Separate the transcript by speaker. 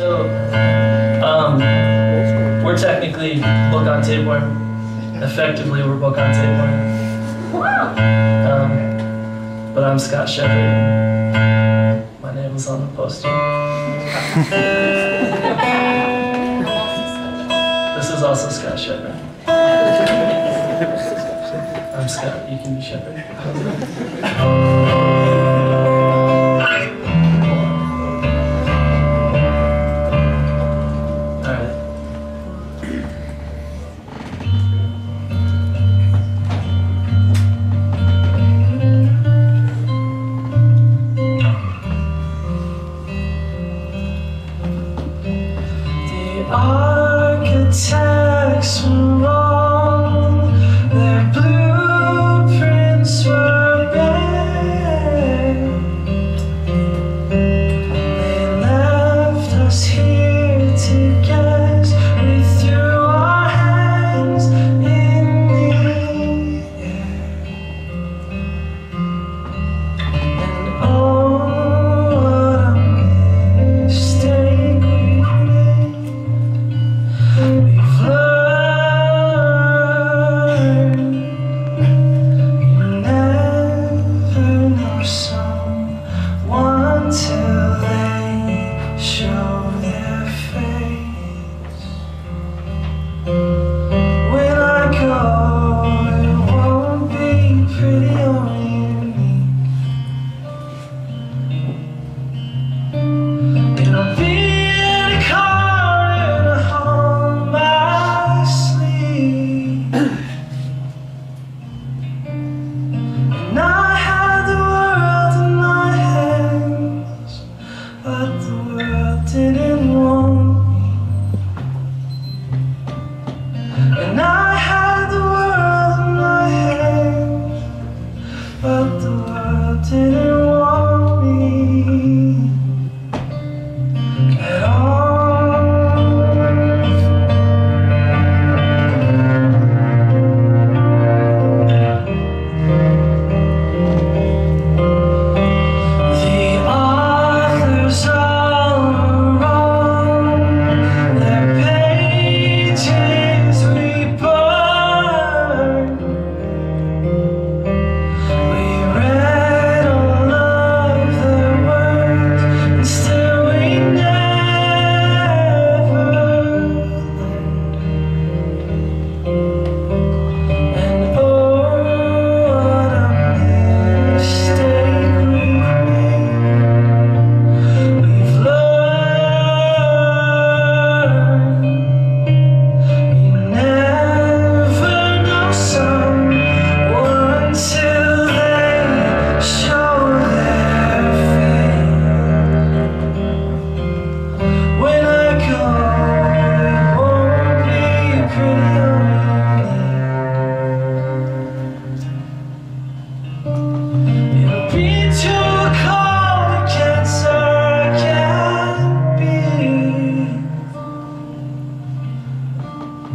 Speaker 1: So, um, we're technically book on tapeworm. Effectively, we're book on tapeworm. Um, but I'm Scott Shepard. My name is on the poster. this is also Scott Shepard. I'm Scott. You can be Shepard. Were the world didn't want